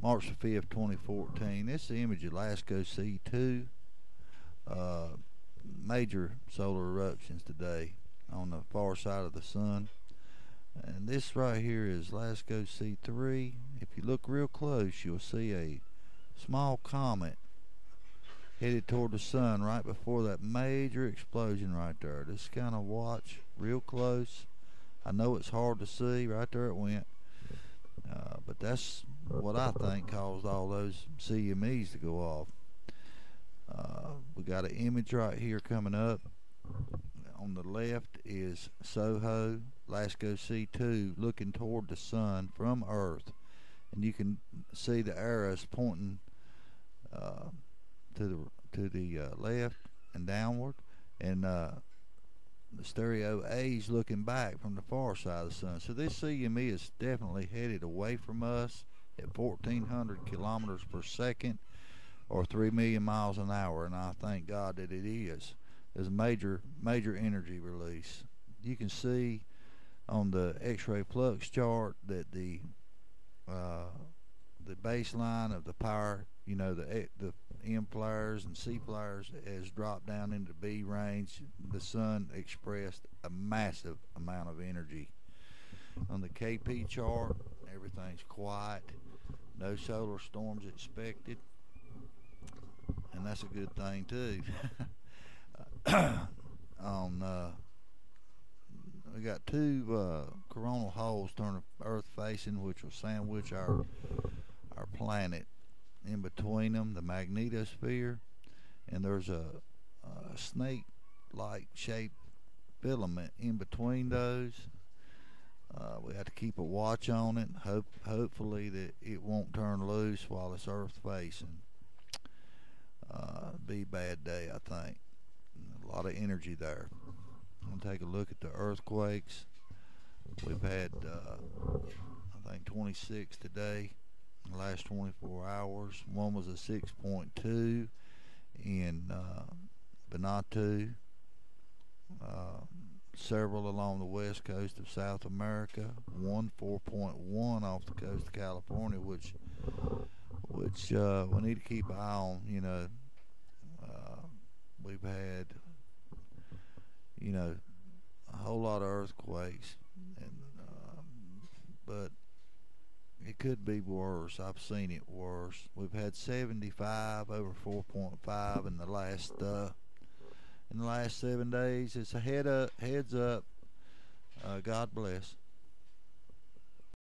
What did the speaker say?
March the 5th, 2014. This is the image of LASCO C2. Uh, major solar eruptions today on the far side of the sun. And this right here is LASCO C3. If you look real close, you'll see a small comet headed toward the sun right before that major explosion right there. Just kind of watch real close. I know it's hard to see. Right there it went. Uh, but that's what I think caused all those CMEs to go off. Uh, we got an image right here coming up. On the left is SOHO LASCO C2 looking toward the sun from Earth. And you can see the arrows pointing uh, to the to the uh, left and downward. And uh, the stereo A is looking back from the far side of the sun. So this CME is definitely headed away from us at 1,400 kilometers per second or 3 million miles an hour. And I thank God that it is. There's a major, major energy release. You can see on the X-ray flux chart that the uh, the baseline of the power, you know, the the M flares and C flares has dropped down into B range. The sun expressed a massive amount of energy. On the KP chart, everything's quiet. No solar storms expected. And that's a good thing too. on uh, we got two uh, coronal holes turning Earth facing, which will sandwich our our planet. In between them, the magnetosphere, and there's a, a snake-like shaped filament in between those. Uh, we have to keep a watch on it. Hope, hopefully that it won't turn loose while it's Earth facing. Uh, be a bad day, I think. A lot of energy there. I'm take a look at the earthquakes. We've had, uh, I think, 26 today in the last 24 hours. One was a 6.2 in uh, Vanuatu. Uh, several along the west coast of South America. One 4.1 off the coast of California, which which uh, we need to keep an eye on. You know, uh, we've had you know a whole lot of earthquakes, and um, but it could be worse. I've seen it worse. We've had 75 over 4.5 in the last uh, in the last seven days. It's a head up, heads up. Uh, God bless.